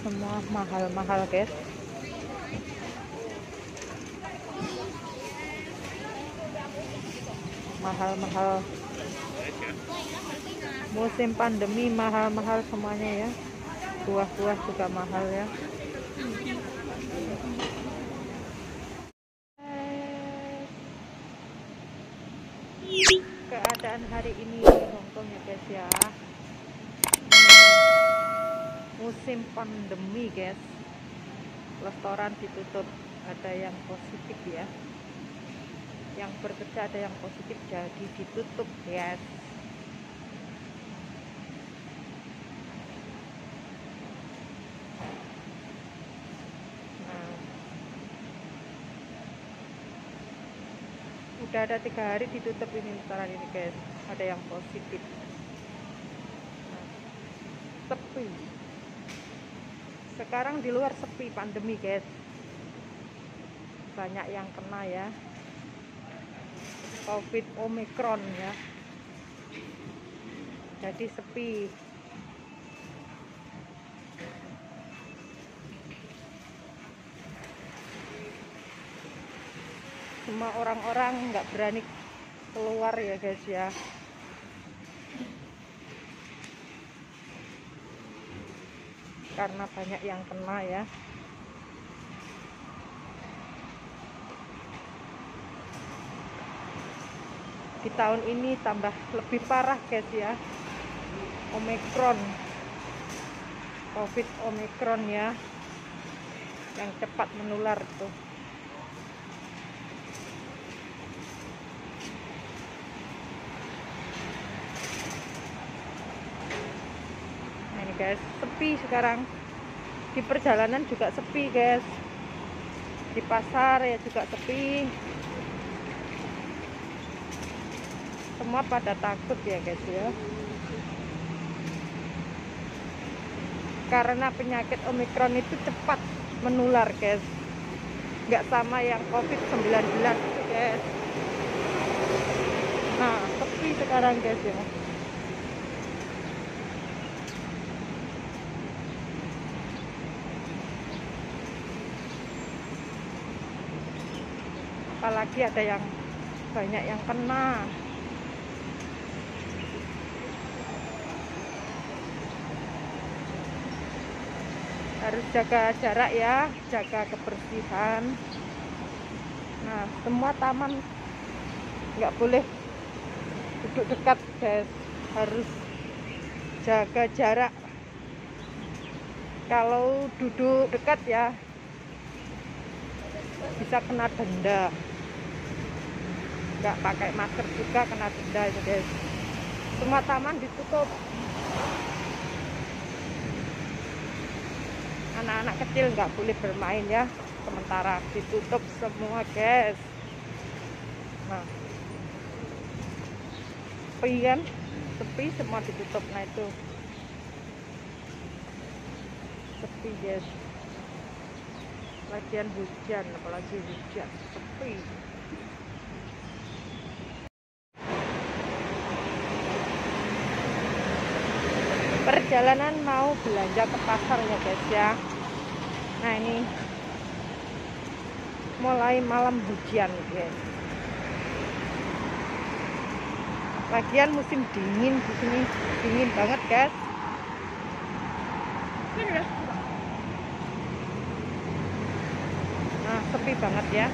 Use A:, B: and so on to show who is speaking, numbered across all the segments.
A: semua mahal-mahal guys. Mahal-mahal. Musim pandemi mahal-mahal semuanya ya. Buah-buah juga mahal ya. Keadaan hari ini Hongkong ya guys ya musim pandemi guys. Restoran ditutup. Ada yang positif ya. Yang bekerja ada yang positif jadi ditutup guys. Nah. Udah ada tiga hari ditutup ini restoran ini guys. Ada yang positif. Nah, sepi sekarang di luar sepi pandemi guys. Banyak yang kena ya. Covid omikron ya. Jadi sepi. Semua orang-orang nggak berani keluar ya guys ya karena banyak yang kena ya. Di tahun ini tambah lebih parah guys ya. Omikron. Covid Omikron ya. Yang cepat menular tuh. Nah guys sepi sekarang. Di perjalanan juga sepi guys. Di pasar ya juga sepi. Semua pada takut ya guys ya. Karena penyakit omikron itu cepat menular guys. Nggak sama yang covid 19 itu guys. Nah sepi sekarang guys ya apalagi ada yang banyak yang kena. Harus jaga jarak ya jaga kebersihan. Nah semua taman nggak boleh duduk dekat guys. Harus jaga jarak. Kalau duduk dekat ya bisa kena denda nggak pakai masker juga kena denda ya guys. Semua taman ditutup. Anak-anak kecil nggak boleh bermain ya. Sementara ditutup semua guys. Nah. Sepi kan? Sepi semua ditutup. Nah itu. Sepi guys. Lagian hujan apalagi hujan. Sepi perjalanan mau belanja ke pasar ya guys ya. Nah ini mulai malam hujan guys. Lagian musim dingin di sini dingin banget guys. Nah sepi banget ya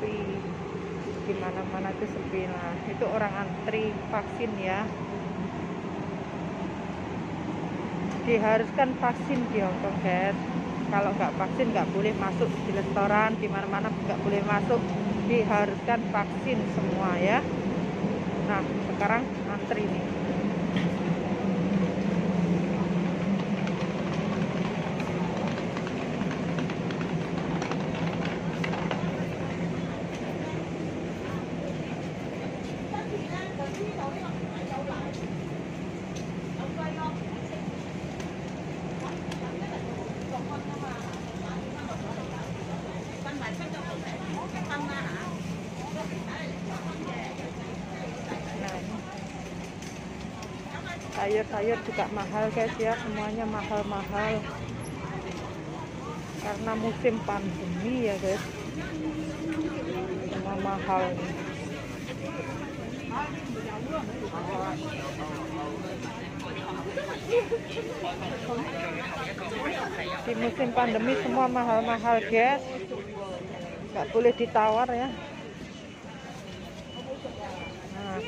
A: sepi di mana-mana itu sepi. Nah itu orang antri vaksin ya. Diharuskan vaksin di Hongkong guys kalau nggak vaksin nggak boleh masuk di restoran di mana-mana nggak boleh masuk. Diharuskan vaksin semua ya. Nah sekarang antri nih sayur-sayur juga mahal guys ya. Semuanya mahal-mahal. Karena musim pandemi ya guys. Semua mahal. Di musim pandemi semua mahal-mahal guys. Nggak boleh ditawar ya. Nah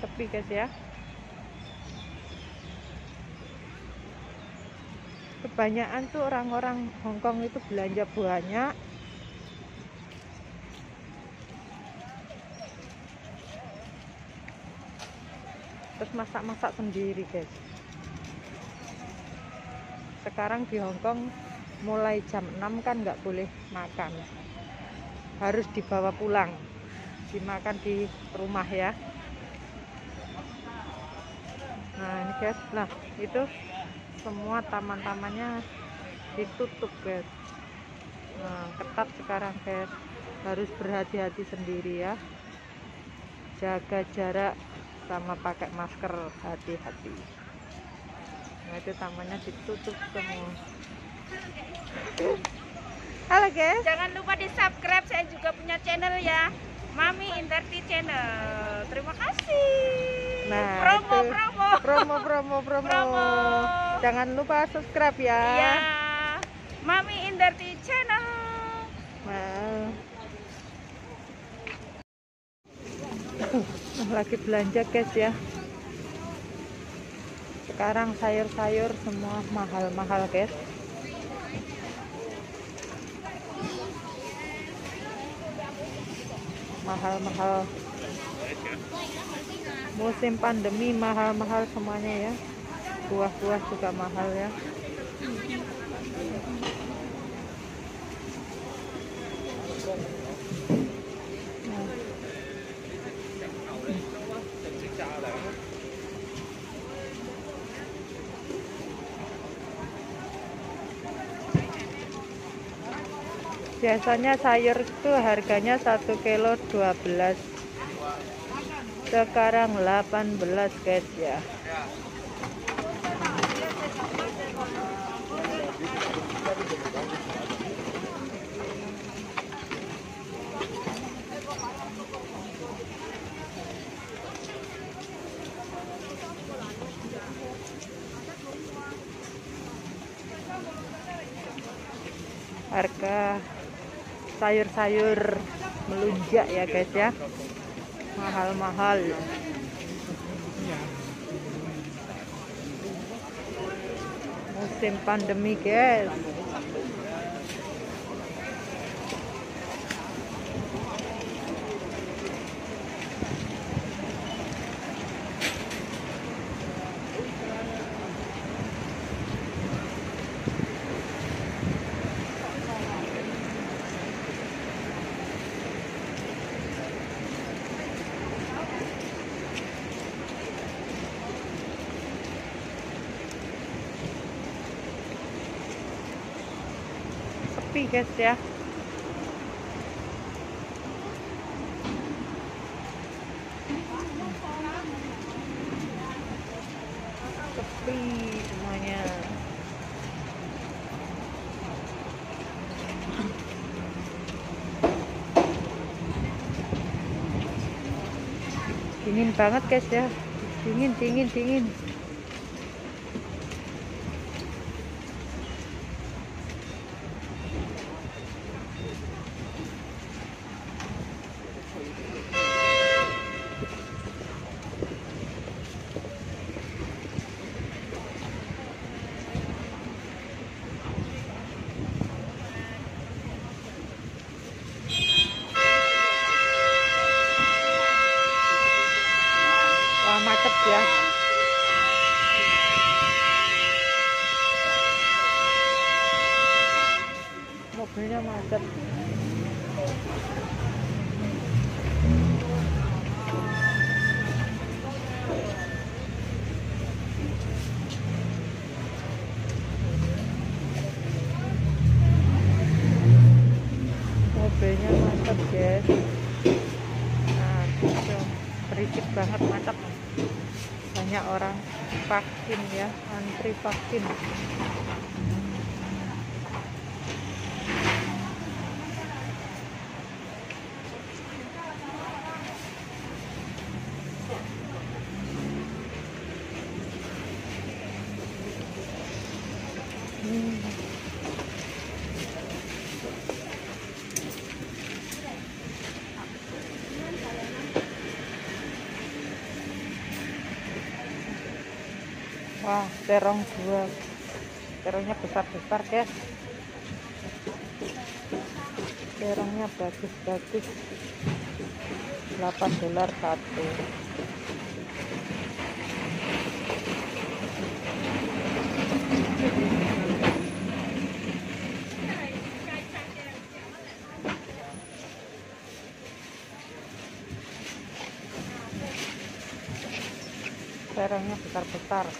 A: sepi guys ya. Kebanyakan tuh orang-orang Hongkong itu belanja banyak. Terus masak-masak sendiri guys. Sekarang di Hongkong mulai jam 6 kan nggak boleh makan. Harus dibawa pulang dimakan di rumah ya nah ini guys nah itu semua taman-tamannya ditutup guys. Nah ketat sekarang guys. Harus berhati-hati sendiri ya. Jaga jarak sama pakai masker hati-hati. Nah itu tamannya ditutup semua. Halo guys.
B: Jangan lupa di subscribe saya juga punya channel ya. Mami Interti Channel. Terima kasih.
A: Nah,
B: Promo
A: itu.
B: promo
A: promo promo promo.
B: Promo.
A: jangan lupa subscribe ya.
B: Ya Mami Interti Channel.
A: Nah, lagi belanja guys ya. Sekarang sayur-sayur semua mahal-mahal guys. Mahal-mahal musim pandemi mahal-mahal semuanya ya. Buah-buah juga mahal ya. Biasanya sayur itu harganya 1 kilo 12 sekarang 18 guys ya. Harga sayur-sayur melunjak ya guys ya mahal-mahal. Musim pandemi guys sepi guys ya. Sepi semuanya. Dingin banget guys ya. Dingin dingin dingin deket mobilnya mantap guys. Nah itu berikut banget mantap. Banyak orang vaksin ya antri vaksin. Wah, terong dua. Terongnya besar-besar, guys. Terongnya bagus-bagus. 8 dolar satu. Terongnya besar-besar.